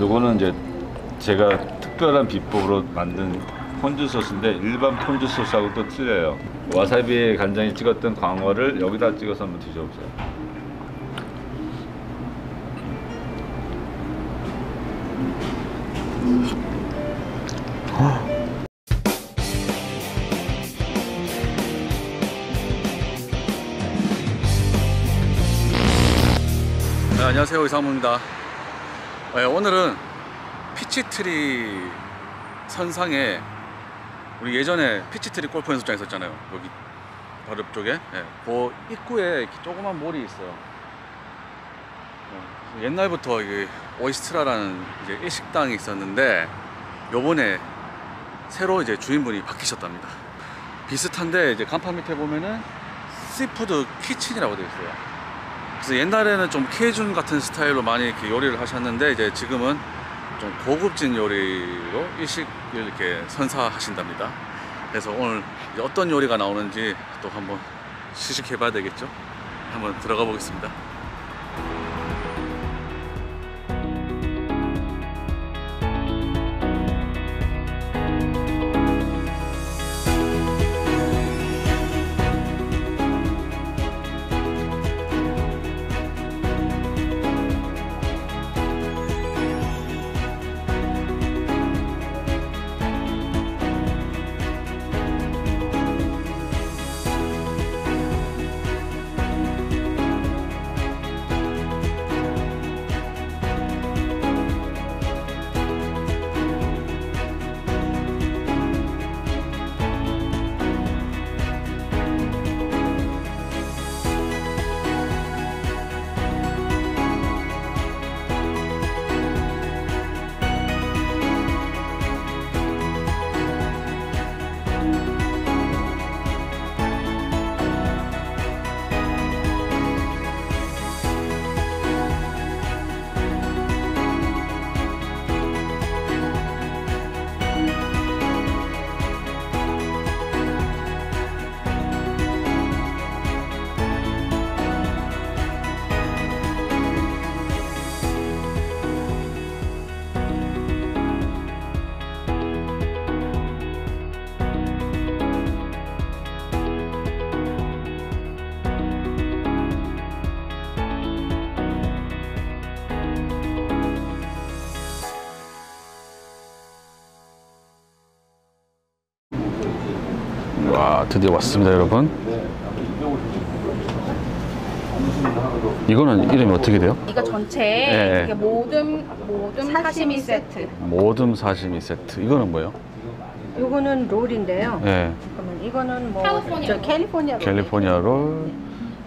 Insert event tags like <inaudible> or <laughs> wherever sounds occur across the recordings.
요거는 이제 제가 특별한 비법으로 만든 폰즈 소스인데 일반 폰즈 소스하고 또 틀려요. 와사비에 간장에 찍었던 광어를 여기다 찍어서 한번 드셔보세요. 네, 안녕하세요 이상무입니다 네, 오늘은 피치트리 선상에 우리 예전에 피치트리 골프 연습장 있었잖아요. 여기 바로 옆쪽에. 네, 그 입구에 조그만 mall이 있어요. 어, 옛날부터 이게 오이스트라라는 이제 일식당이 있었는데 요번에 새로 이제 주인분이 바뀌셨답니다. 비슷한데 이제 간판 밑에 보면은 seafood kitchen이라고 되어 있어요 옛날에는 좀 케이준 같은 스타일로 많이 이렇게 요리를 하셨는데 이제 지금은 좀 고급진 요리로 일식을 이렇게 선사하신답니다. 그래서 오늘 어떤 요리가 나오는지 또 한번 시식해 봐야 되겠죠? 한번 들어가 보겠습니다. 와 드디어 왔습니다 여러분. 이거는 이름이 어떻게 돼요? 이거 전체 예. 이게 모듬 모듬 사시미 세트. 모듬 사시미 세트. 이거는 뭐예요? 요거는 롤인데요. 예. 그러면 이거는 뭐 캘리포니아 저 롤. 캘리포니아 롤. 캘리포니아 롤.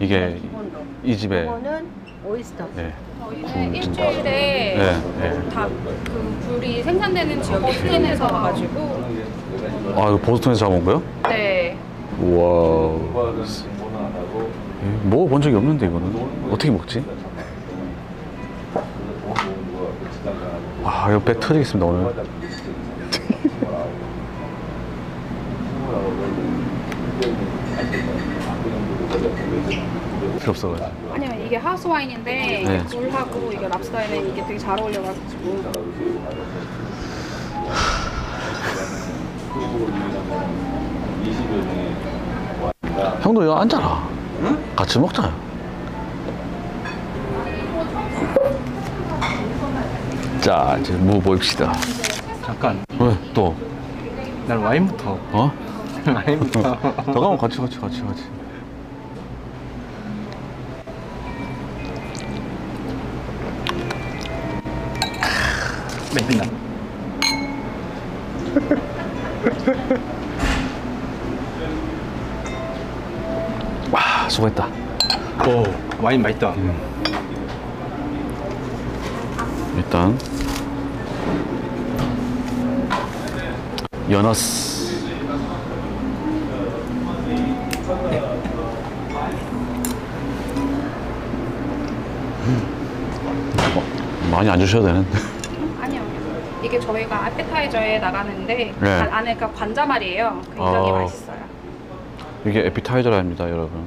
이게 기본 롤. 이 집에 요거는 오이스터. 예. 저희는 음, 일주일에 예, 예. 다그 굴이 생산되는 지역이 스페인에서 와가지고 아 이거 보스턴에서 잡은 거요? 네 우와. 예, 먹어본 적이 없는데 이거는 어떻게 먹지? 아 이거 배 터지겠습니다 오늘. <laughs> 필요 없어가지고. 아니요 이게 하우스 와인인데 네. 굴하고 이게 랍스터에는 이게 되게 잘 어울려가지고 <laughs> 형도 여기 앉아라. 같이 먹자. 자, 이제 뭐 봅시다. 잠깐 왜 또? 난 와인부터 어? <laughs> 와인부터 <laughs> 더 가면 같이 같이 같이 같이. 와, <laughs> 수고했다. 오 와인 맛있다 일단 연어스. 어, 많이 안 주셔도 되는데. <laughs> 아니요 이게 저희가 아페타이저에 나가는데 네. 안- 안에가 관자말이에요 굉장히 아. 맛있어요 이게 에피타이저랍니다, 여러분.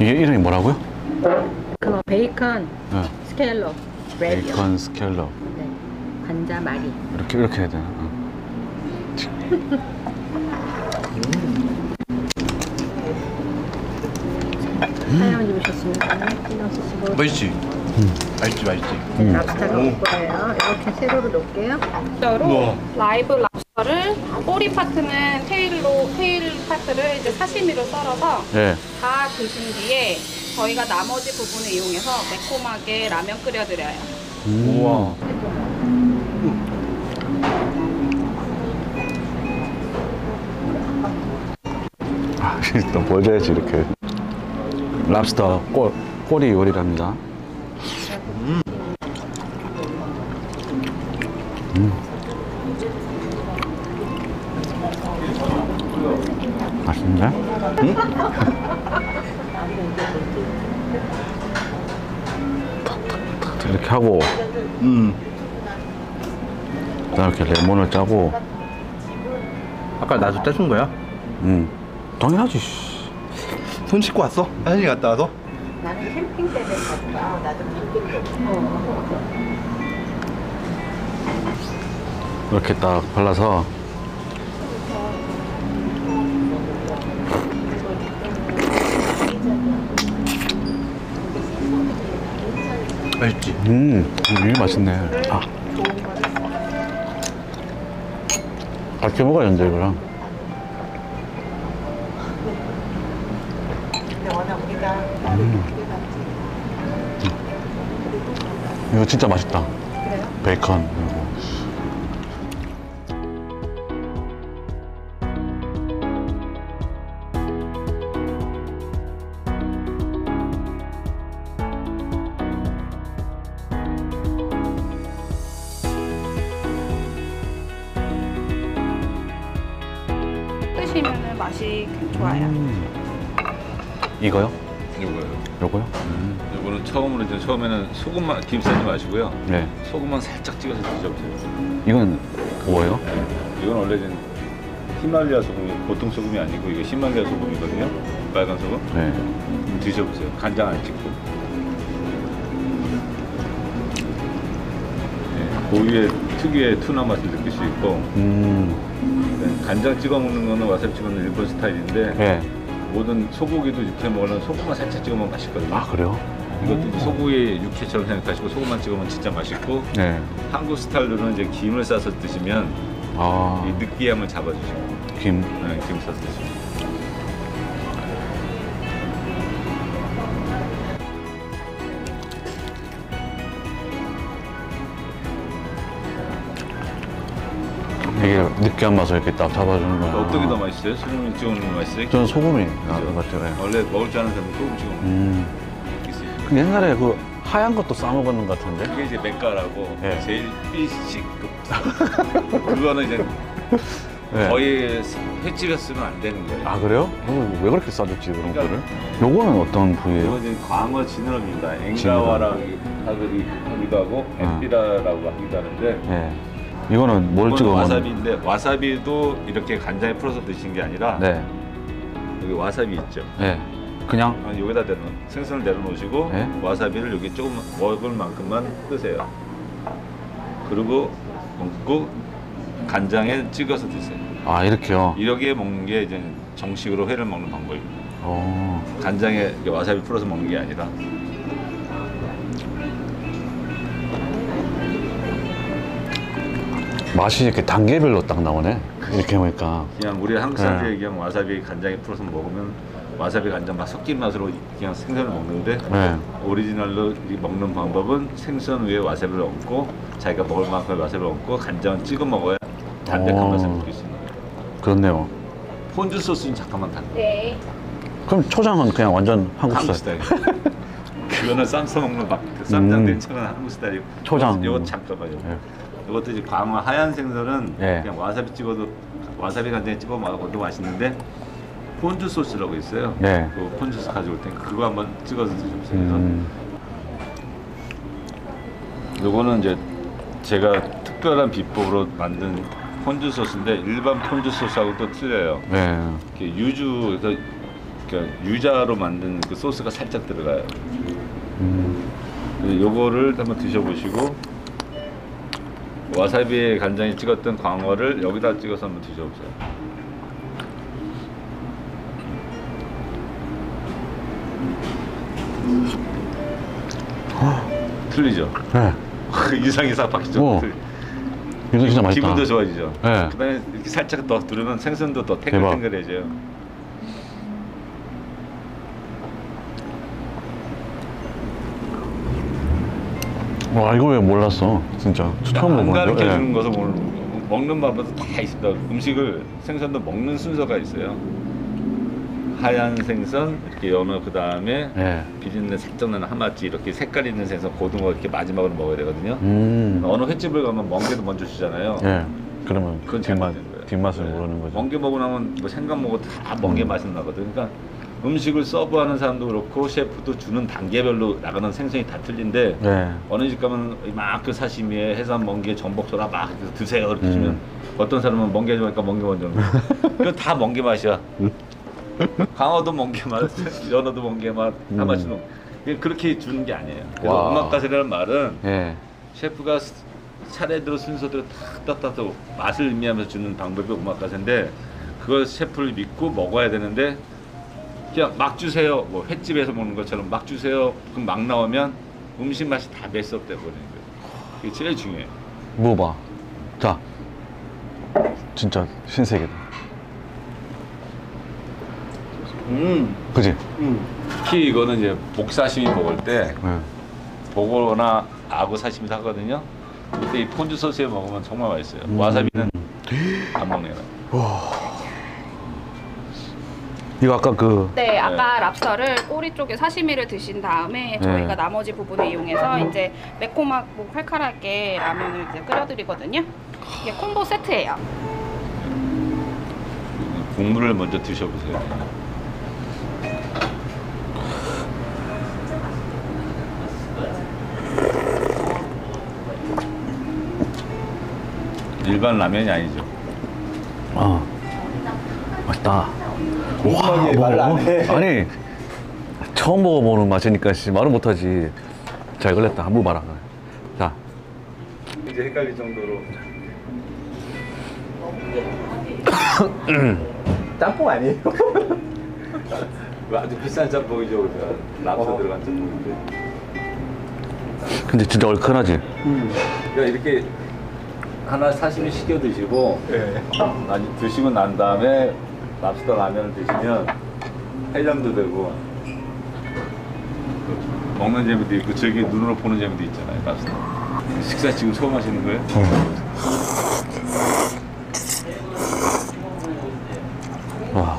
이게 이름이 뭐라고요? 그거 베이컨 네. 스켈럽. 베이컨 스켈럽. 네. 관자 마리. 이렇게 이렇게 해야 되나? 어. 사연 쓰시고. 맛있지? 맛있지, 맛있지. 음. 랍스타가 올 거예요. 이렇게 세로로 놓을게요. 로 라이브 를 꼬리 파트는 테일로 테일 파트를 이제 사시미로 썰어서 네. 다 드신 뒤에 저희가 나머지 부분을 이용해서 매콤하게 라면 끓여드려요. 우와. 아, <laughs> 또 보여줘야지 이렇게. 랍스터 꼬, 꼬리 요리랍니다. 음. 이렇게 하고, 음. 그다음 이렇게 레몬을 짜고, 아까 나도 떼준 거야? 음, 당연하지. 씨. 손 씻고 왔어? 화장실 갔다 와서? 나는 캠핑 때 된가 보다. 나도 캠핑 때. 어. 이렇게 딱 발라서 맛있지? 음 이게 맛있네. 아. 같이 먹어야겠는데 이거랑. 음. 이거 진짜 맛있다. 베이컨 맛이 좋아요. 음. 이거요? 이거요. 요거요? 음. 이거는 처음으로 이제 처음에는 소금만 김 싸지 마시고요. 네 소금만 살짝 찍어서 드셔보세요. 이건 뭐예요? 이건 원래 이제 히말리아 소금이 보통 소금이 아니고 이거 히말리아 소금이거든요. 빨간 소금. 네 좀 드셔보세요. 간장 안 찍고. 네, 고유의 특유의 투나 맛을 느낄 수 있고 음. 네, 간장 찍어 먹는 거는 와사비 찍어 먹는 일본 스타일인데 네. 모든 소고기도 육회 먹으면 소금만 살짝 찍어 먹으면 맛있거든요. 아 그래요? 이것도 이제 소고기 육회처럼 생각하시고 소금만 찍으면 진짜 맛있고 네. 한국 스타일로는 이제 김을 싸서 드시면 아, 이 느끼함을 잡아주시고 김. 네, 김 싸서 드시면 느끼한 맛을 이렇게 딱 잡아주는 거야. 어떤 게더 맛있어요? 소금 찍어 먹는 게 맛있어요? 저는 소금이 나은 것 같아요. 네. 원래 먹을 줄 아는 사람은 소금 찍어 먹는 음. 게 있어요. 근데 옛날에 그 하얀 것도 싸 먹었는 것 같은데. 그게 이제 맥가라고 네. 제일 B급 그거는 이제 네. 거의 횟집에 쓰면 안 되는 거예요. 아 그래요? 이거 왜 그렇게 싸줬지 그런 그러니까- 거를? 요거는 어떤 이거 부위예요? 이제 광어 지느러미입니다. 엥가와라고 하기도 하고 아. 엠피라라고 하기도 하는데 네. 이거는 뭘 찍어 먹는? 와사비인데 와사비도 이렇게 간장에 풀어서 드시는 게 아니라 네. 여기 와사비 있죠. 네. 그냥 아, 여기다 내려 생선을 내려놓으시고 네. 와사비를 여기 조금 먹을 만큼만 뜨세요. 그리고 먹고 간장에 찍어서 드세요. 아 이렇게요. 이렇게 먹는 게 이제 정식으로 회를 먹는 방법입니다. 어. 간장에 와사비 풀어서 먹는 게 아니라 맛이 이렇게 단계별로 딱 나오네. 이렇게 보니까. 그냥 우리 한국 사람들이 네. 얘기하면 와사비 간장에 풀어서 먹으면 와사비 간장 막 섞인 맛으로 그냥 생선을 먹는데 네. 오리지널로 이 먹는 방법은 생선 위에 와사비를 얹고 자기가 먹을 만큼 와사비를 얹고 간장을 찍어 먹어야 담백한 오. 맛을 느낄 수 있는 거예요. 그렇네요. 폰즈 소스는 잠깐만 단. 네. 그럼 초장은 그냥 완전 한국 한국 스타일. 스타일. 그거는 쌈 싸 먹는 막 쌈장 음. 된장은 한국 스타일이고 초장. 이거 잠깐만요. 네. 이것도 이제 광어 하얀 생선은 네. 그냥 와사비 찍어도 와사비 간장에 찍어 먹어도 맛있는데 폰즈 소스라고 있어요. 네. 그 폰즈 소스 가져올 테니까 그거 한번 찍어서 드셔보세요. 음. 요거는 이제 제가 특별한 비법으로 만든 폰즈 소스인데 일반 폰즈 소스하고 또 틀려요. 네. 이렇게 유주에서 그러니까 유자로 만든 그 소스가 살짝 들어가요. 음. 요거를 한번 드셔보시고 와사비에 간장에 찍었던 광어를 여기다 찍어서 한번 드셔보세요. 틀리죠? 네. <laughs> 이상이 싹 바뀌죠? 어. 이거 진짜 맛있다. 기분도 좋아지죠? 네. 그다음에 이렇게 살짝 더 두르면 생선도 더. 탱글탱글해져요. 와 이거 왜 몰랐어? 진짜 처음 안 먹었는데. 가르쳐 예. 주는 것은 모르고 먹는 방법도 다 있습니다. 음식을 생선도 먹는 순서가 있어요. 하얀 생선 이렇게 연어 그 다음에 예. 비린내 살짝 나는 하마치 이렇게 색깔 있는 생선 고등어 이렇게 마지막으로 먹어야 되거든요. 음. 어느 횟집을 가면 멍게도 먼저 주잖아요. 예. 그러면 그건 뒷맛. 뒷맛을 네. 모르는 거죠. 멍게 먹고 나면 뭐 생강 먹어도 다 멍게 음. 맛이 나거든. 그러니까 음식을 서브하는 사람도 그렇고 셰프도 주는 단계별로 나가는 생선이 다 틀린데 예. 어느 집 가면 막그 사시미에 해산 멍게 전복소라 막 이렇게 드세요 이렇게 음. 주면 어떤 사람은 멍게 좋아하니까 멍게 먼저 <laughs> 그건 다 멍게 맛이야 광어도 멍게 맛 <laughs> 연어도 멍게 맛 음. 하마치 도 그렇게 주는 게 아니에요 그래서 와. 오마카세라는 말은 예. 셰프가 스- 차례대로 순서대로 탁 따따서 맛을 음미하면서 주는 방법이 오마카세인데 그걸 셰프를 믿고 먹어야 되는데 그냥 막 주세요 뭐 횟집에서 먹는 것처럼 막 주세요 그럼 막 나오면 음식 맛이 다 mess up 돼 버리는 거예요 그게 제일 중요해요 먹어봐. 자. 진짜 신세계다. 음. 그지? 특히 이거는 이제 목사시미 먹을 때 예. 보거나 아구 사시미 사거든요 그때 이 폰즈 소스에 먹으면 정말 맛있어요 음. 와사비는 안 먹네요 이거 아까 그 네, 아까 랍스터를 꼬리 쪽에 사시미를 드신 다음에 저희가 네. 나머지 부분을 이용해서 이제 매콤하고 칼칼하게 라면을 이제 끓여드리거든요. 이게 콤보 세트예요. 국물을 먼저 드셔보세요 일반 라면이 아니죠 아. 맛있다. 와, 궁금하게 말을 안 해. 아니 처음 먹어보는 맛이니까 씨, 말을 못하지. 잘 걸렸다. 한번 봐라. 자, 이제 헷갈릴 정도로 <coughs> 짬뽕 아니에요? 아주 비싼 짬뽕이죠 그죠 랍스터 들어간 짬뽕인데 근데 진짜 얼큰하지. 그러니까 이렇게 하나 사시미 시켜 드시고 네. 나중에 드시고 난 다음에 랍스터 라면을 드시면 해장도 되고 먹는 재미도 있고 저기 눈으로 보는 재미도 있잖아요 랍스터 식사 지금 처음 하시는 거예요? 와.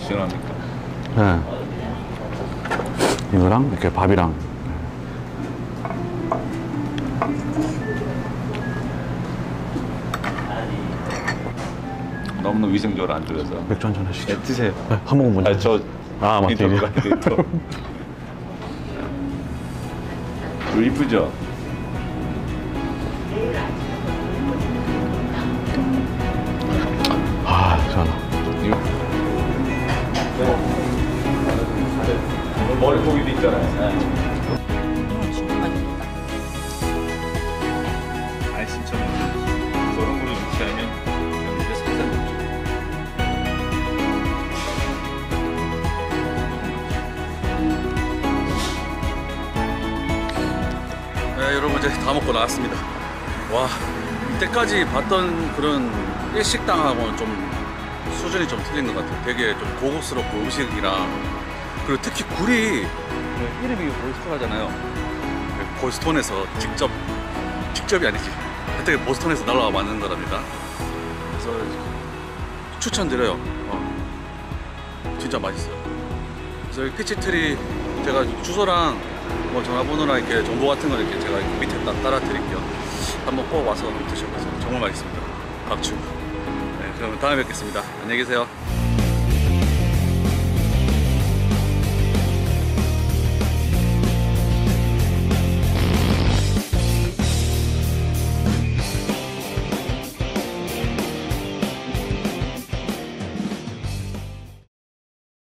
시원합니까? 네. 이거랑 이렇게 밥이랑 위생적으로 안 들어서 맥주 한잔 하시죠. 네, 드세요 네, 한 모금 먼저. 아저 아, 맞지. 인터뷰가 인터 이쁘죠? 아, 시원하. 이거 머리 고기도 있잖아요. 네, 여러분 이제 다 먹고 나왔습니다. 와, 이때까지 봤던 그런 일식당하고는 좀 수준이 좀 틀린 것 같아요. 되게 좀 고급스럽고 음식이랑 그리고 특히 굴이 그 이름이 보스톤하잖아요. 그 보스톤에서 직접 직접이 아니지. 하여튼 보스톤에서 날라와 만든 거랍니다. 그래서 추천드려요. 어, 진짜 맛있어요. 그래서 이 피치트리 제가 주소랑 뭐 전화번호나 이렇게 정보 같은 거 이렇게 제가 밑에 따, 따라 드릴게요. 한번 꼭 와서 드셔보세요. 정말 맛있습니다. 박주. 네, 그럼 다음에 뵙겠습니다. 안녕히 계세요.